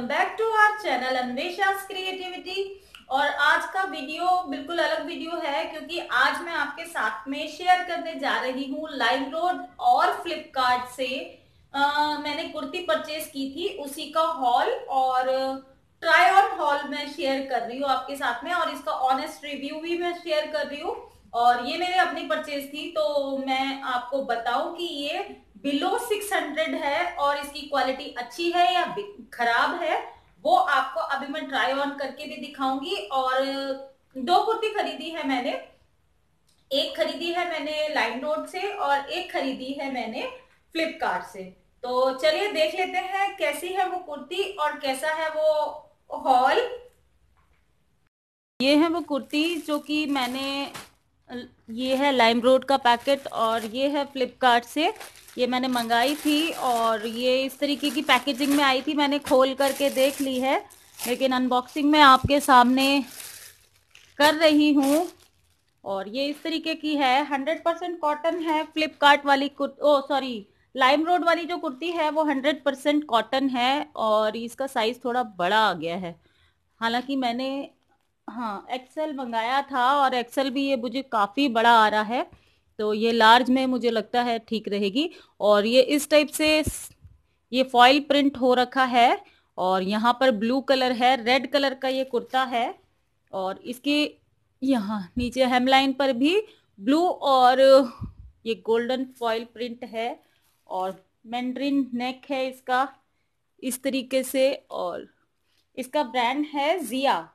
Welcome back to our channel Anvesha's creativity और आज का वीडियो बिल्कुल अलग वीडियो है क्योंकि आज मैं आपके साथ में शेयर करने जा रही हूँ लाइम रोड और फ्लिपकार्ट से। आ, मैंने कुर्ती परचेज की थी उसी का हॉल और ट्राई ऑन हॉल मैं शेयर कर रही हूँ आपके साथ में और इसका ऑनेस्ट रिव्यू भी मैं शेयर कर रही हूँ। और ये मेरे अपनी परचेज थी तो मैं आपको बताऊँ कि ये बिलो 600 है और इसकी क्वालिटी अच्छी है या खराब है, वो आपको अभी मैं ट्राई ऑन करके भी दिखाऊँगी। और दो कुर्ती खरीदी है मैंने। एक खरीदी है मैंने लाइन रोड से और एक खरीदी है मैंने फ्लिपकार्ट से। तो चलिए देख लेते हैं कैसी है वो कुर्ती और कैसा है वो हॉल ये है वो कुर्ती जो कि मैंने ये है लाइम रोड का पैकेट और ये है फ्लिपकार्ट से। ये मैंने मंगाई थी और ये इस तरीके की पैकेजिंग में आई थी। मैंने खोल करके देख ली है, लेकिन अनबॉक्सिंग में आपके सामने कर रही हूँ। और ये इस तरीके की है। हंड्रेड परसेंट कॉटन है फ्लिपकार्ट वाली ओ सॉरी लाइम रोड वाली जो कुर्ती है, वो हंड्रेड परसेंट कॉटन है और इसका साइज़ थोड़ा बड़ा आ गया है। हालाँकि मैंने हाँ एक्सेल मंगाया था और एक्सेल भी ये मुझे काफ़ी बड़ा आ रहा है। तो ये लार्ज में मुझे लगता है ठीक रहेगी और ये इस टाइप से ये फॉइल प्रिंट हो रखा है और यहाँ पर ब्लू कलर है रेड कलर का ये कुर्ता है और इसके यहाँ नीचे हेमलाइन पर भी ब्लू और ये गोल्डन फॉइल प्रिंट है और मैंड्रिन नेक है इसका, इस तरीके से और इसका ब्रांड है जिया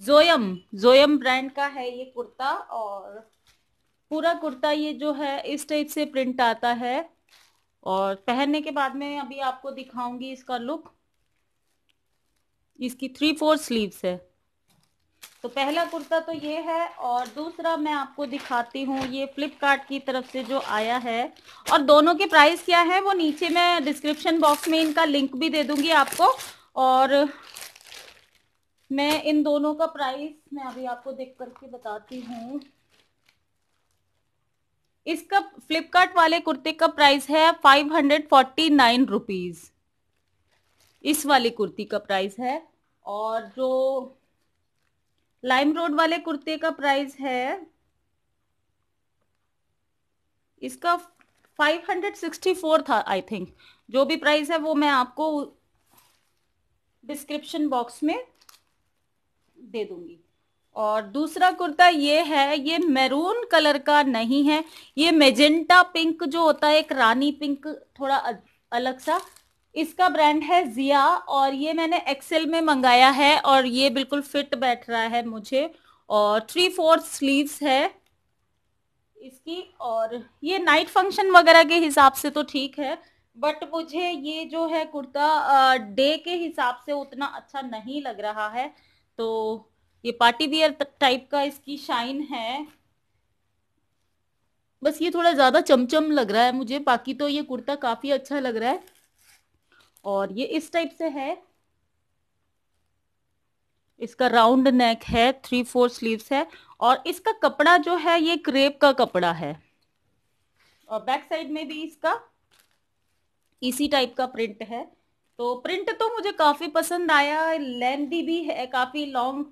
जोयम जोयम ब्रांड का है ये कुर्ता और पूरा कुर्ता ये जो है, इस टाइप से प्रिंट आता है। और पहनने के बाद में अभी आपको दिखाऊँगी इसका लुक इसकी थ्री फोर स्लीव्स है। तो पहला कुर्ता तो ये है और दूसरा मैं आपको दिखाती हूँ ये फ्लिपकार्ट की तरफ़ से जो आया है। और दोनों के प्राइस क्या है वो नीचे मैं डिस्क्रिप्शन बॉक्स में इनका लिंक भी दे दूँगी आपको। और मैं इन दोनों का प्राइस मैं अभी आपको देख करके बताती हूँ। इसका फ्लिपकार्ट वाले कुर्ते का प्राइस है five hundred forty nine rupees इस वाली कुर्ती का प्राइस है और जो लाइम रोड वाले कुर्ते का प्राइस है, इसका फाइव हंड्रेड सिक्सटी फोर था आई थिंक जो भी प्राइस है वो मैं आपको डिस्क्रिप्शन बॉक्स में दे दूँगी। और दूसरा कुर्ता ये है, ये मैरून कलर का नहीं है। ये मेजेंटा पिंक जो होता है, एक रानी पिंक थोड़ा अलग सा। इसका ब्रांड है जिया और ये मैंने एक्सेल में मंगाया है और ये बिल्कुल फिट बैठ रहा है मुझे। और थ्री फोर्थ स्लीव्स है इसकी और ये नाइट फ़ंक्शन वगैरह के हिसाब से तो ठीक है, बट मुझे ये जो है कुर्ता डे के हिसाब से उतना अच्छा नहीं लग रहा है। तो ये पार्टी वियर टाइप का इसकी शाइन है। बस ये थोड़ा ज़्यादा चमचम लग रहा है मुझे, बाकी तो ये कुर्ता काफ़ी अच्छा लग रहा है। और ये इस टाइप से है। इसका राउंड नेक है थ्री फोर स्लीव्स है। और इसका कपड़ा जो है, ये क्रेप का कपड़ा है। और बैक साइड में भी इसका इसी टाइप का प्रिंट है। तो प्रिंट तो मुझे काफ़ी पसंद आया लेंदी भी है, काफ़ी लॉन्ग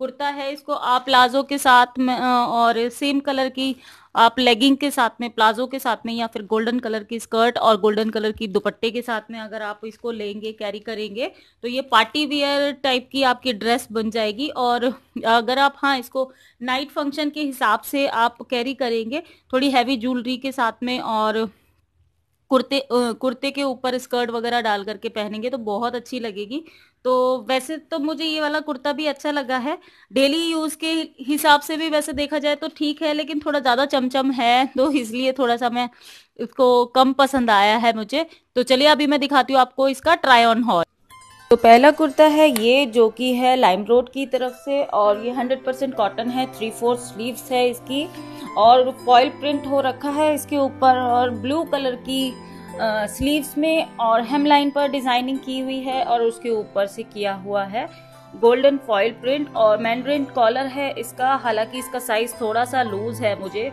कुर्ता है, इसको आप प्लाजो के साथ में और सेम कलर की आप लेगिंग के साथ में प्लाजो के साथ में या फिर गोल्डन कलर की स्कर्ट और गोल्डन कलर की दुपट्टे के साथ में अगर आप इसको लेंगे कैरी करेंगे तो ये पार्टी वियर टाइप की आपकी ड्रेस बन जाएगी और अगर आप हाँ इसको नाइट फ़ंक्शन के हिसाब से आप कैरी करेंगे, थोड़ी हैवी ज्वेलरी के साथ में और कुर्ते कुर्ते के ऊपर स्कर्ट वगैरह डाल करके पहनेंगे तो बहुत अच्छी लगेगी। तो वैसे तो मुझे ये वाला कुर्ता भी अच्छा लगा है। डेली यूज़ के हिसाब से भी वैसे देखा जाए तो ठीक है, लेकिन थोड़ा ज़्यादा चमचम है तो इसलिए थोड़ा सा मैं इसको कम पसंद आया है मुझे। तो चलिए अभी मैं दिखाती हूँ आपको इसका ट्राई ऑन हॉल। तो पहला कुर्ता है ये, जो कि है लाइम रोड की तरफ़ से, और ये 100 परसेंट कॉटन है, थ्री फोर स्लीव्स है इसकी। और फॉइल प्रिंट हो रखा है इसके ऊपर और ब्लू कलर की स्लीव्स में और हेमलाइन पर डिज़ाइनिंग की हुई है और उसके ऊपर से किया हुआ है गोल्डन फॉइल प्रिंट और मैंड्रिन कॉलर है इसका। हालाँकि इसका साइज़ थोड़ा सा लूज है मुझे,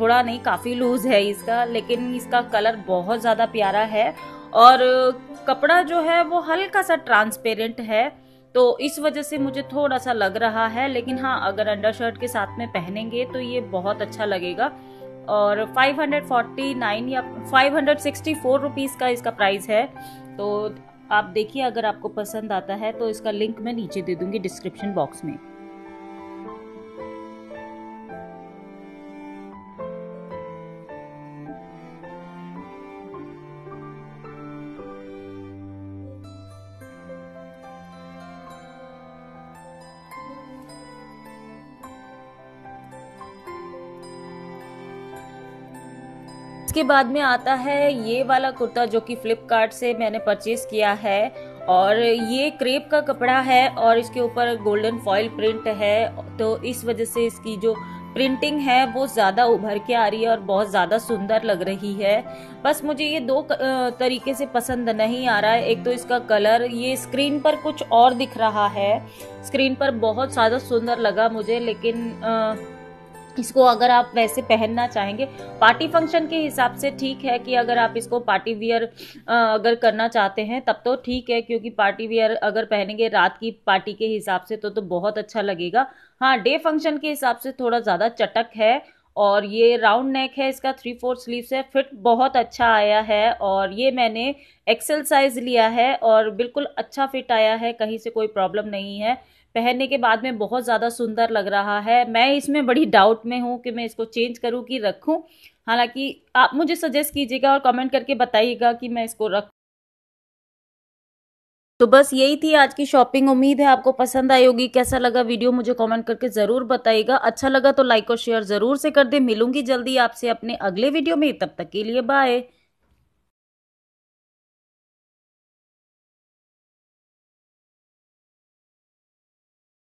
थोड़ा नहीं, काफ़ी लूज है इसका, लेकिन इसका कलर बहुत ज़्यादा प्यारा है और कपड़ा जो है वो हल्का सा ट्रांसपेरेंट है। तो इस वजह से मुझे थोड़ा सा लग रहा है, लेकिन हाँ अगर अंडर शर्ट के साथ में पहनेंगे तो ये बहुत अच्छा लगेगा। और 549 या 564 रुपीस का इसका प्राइस है। तो आप देखिए, अगर आपको पसंद आता है तो इसका लिंक मैं नीचे दे दूँगी डिस्क्रिप्शन बॉक्स में। इसके बाद में आता है ये वाला कुर्ता जो कि फ्लिपकार्ट से मैंने परचेज किया है। और ये क्रेप का कपड़ा है और इसके ऊपर गोल्डन फॉइल प्रिंट है। तो इस वजह से इसकी जो प्रिंटिंग है वो ज़्यादा उभर के आ रही है और बहुत ज़्यादा सुंदर लग रही है। बस मुझे ये दो तरीके से पसंद नहीं आ रहा है। एक तो इसका कलर ये स्क्रीन पर कुछ और दिख रहा है। स्क्रीन पर बहुत ज़्यादा सुंदर लगा मुझे लेकिन आ, इसको अगर आप वैसे पहनना चाहेंगे, पार्टी फ़ंक्शन के हिसाब से ठीक है कि अगर आप इसको पार्टी वियर अगर करना चाहते हैं, तब तो ठीक है, क्योंकि पार्टी वियर अगर पहनेंगे रात की पार्टी के हिसाब से तो तो बहुत अच्छा लगेगा। हाँ डे फ़ंक्शन के हिसाब से थोड़ा ज़्यादा चटक है और ये राउंड नेक है, इसका थ्री फोर स्लीव है, फिट बहुत अच्छा आया है और ये मैंने एक्सेल साइज़ लिया है और बिल्कुल अच्छा फिट आया है, कहीं से कोई प्रॉब्लम नहीं है। पहनने के बाद में बहुत ज़्यादा सुंदर लग रहा है। मैं इसमें बड़ी डाउट में हूँ कि मैं इसको चेंज करूँ कि रखूँ। हालाँकि आप मुझे सजेस्ट कीजिएगा और कमेंट करके बताइएगा कि मैं इसको रख तो बस यही थी आज की शॉपिंग उम्मीद है आपको पसंद आई होगी। कैसा लगा वीडियो मुझे कमेंट करके ज़रूर बताइएगा। अच्छा लगा तो लाइक और शेयर ज़रूर से कर दे। मिलूँगी जल्दी आपसे अपने अगले वीडियो में। तब तक के लिए बाय